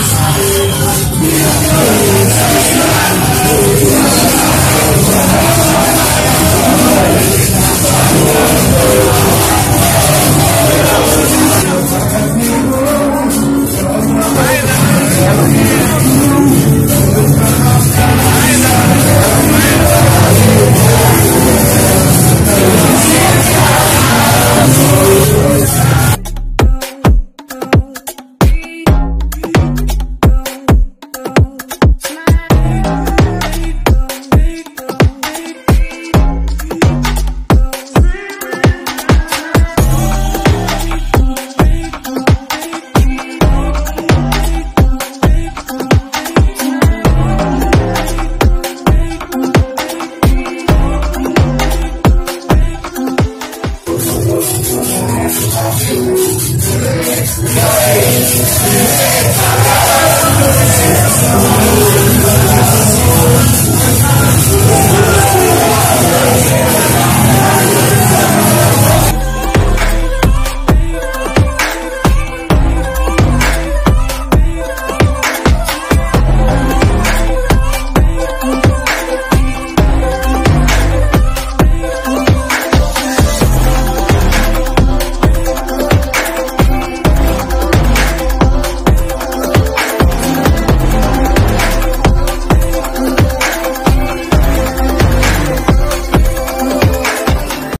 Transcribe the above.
Jesus. Thank.